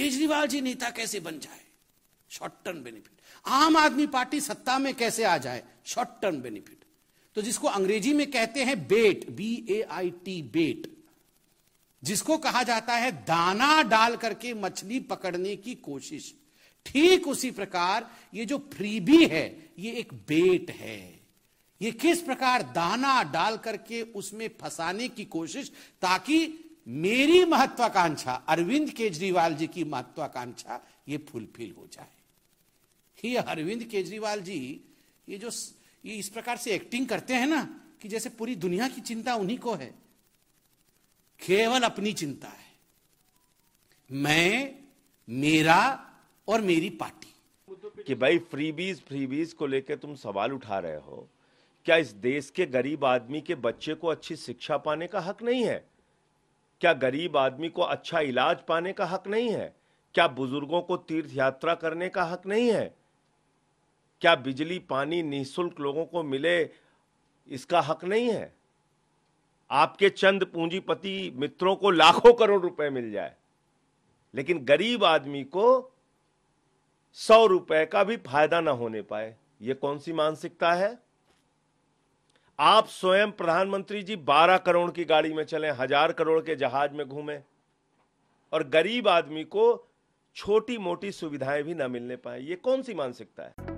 केजरीवाल जी नेता कैसे बन जाए? शॉर्ट टर्म बेनिफिट आम आदमी पार्टी सत्ता में कैसे आ जाए? शॉर्ट टर्म बेनिफिट तो जिसको अंग्रेज़ी में कहते हैं बेट बी ए आई टी बेट, जिसको कहा जाता है दाना डाल करके मछली पकड़ने की कोशिश। ठीक उसी प्रकार ये जो फ्रीबी है, ये एक बेट है। ये किस प्रकार दाना डाल करके उसमें फंसाने की कोशिश ताकि मेरी महत्वाकांक्षा, अरविंद केजरीवाल जी की महत्वाकांक्षा, ये फुलफिल हो जाए। ये अरविंद केजरीवाल जी, ये जो ये इस प्रकार से एक्टिंग करते हैं ना, कि जैसे पूरी दुनिया की चिंता उन्हीं को है। केवल अपनी चिंता है। मैं, मेरा और मेरी पार्टी। कि भाई फ्रीबीज फ्रीबीज को लेकर तुम सवाल उठा रहे हो। क्या इस देश के गरीब आदमी के बच्चे को अच्छी शिक्षा पाने का हक नहीं है? क्या गरीब आदमी को अच्छा इलाज पाने का हक नहीं है? क्या बुज़ुर्गों को तीर्थ यात्रा करने का हक नहीं है? क्या बिजली, पानी, निःशुल्क लोगों को मिले इसका हक नहीं है? आपके चंद पूंजीपति मित्रों को लाखों करोड़ रुपए मिल जाए, लेकिन गरीब आदमी को सौ रुपए का भी फ़ायदा ना होने पाए यह कौन सी मानसिकता है? आप स्वयं प्रधानमंत्री जी 12 करोड़ की गाड़ी में चले, हज़ार करोड़ के जहाज़ में घूमे और गरीब आदमी को छोटी मोटी सुविधाएँ भी ना मिलने पाए। ये कौन सी मानसिकता है?